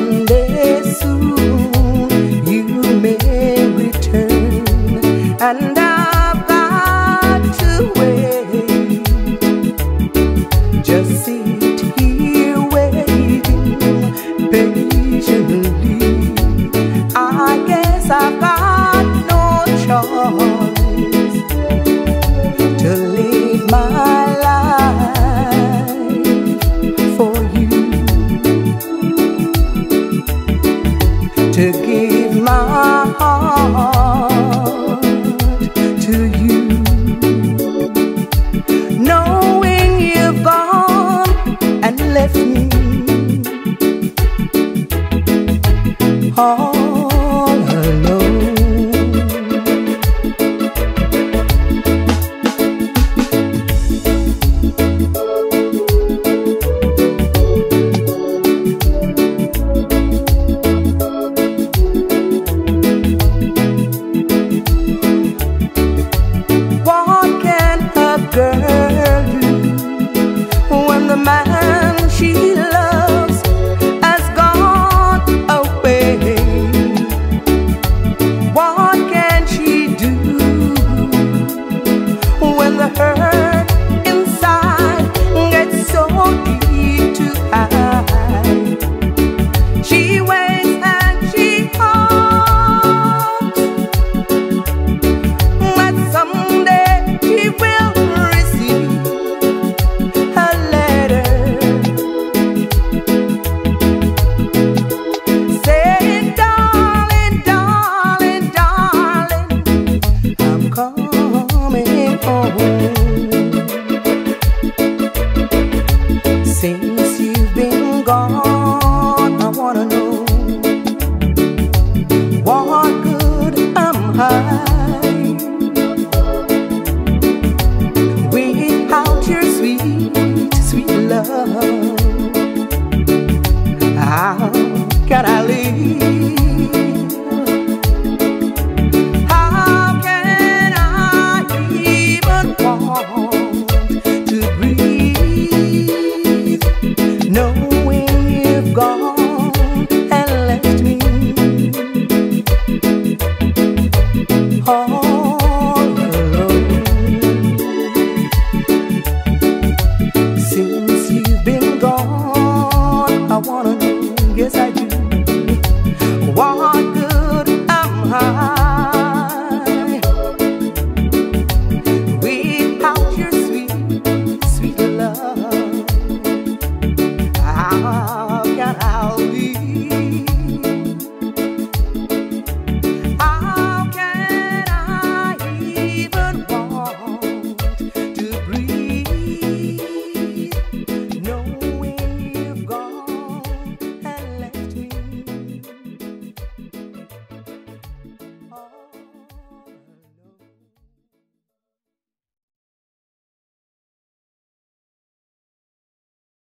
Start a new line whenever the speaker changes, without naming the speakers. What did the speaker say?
One day soon you may return, and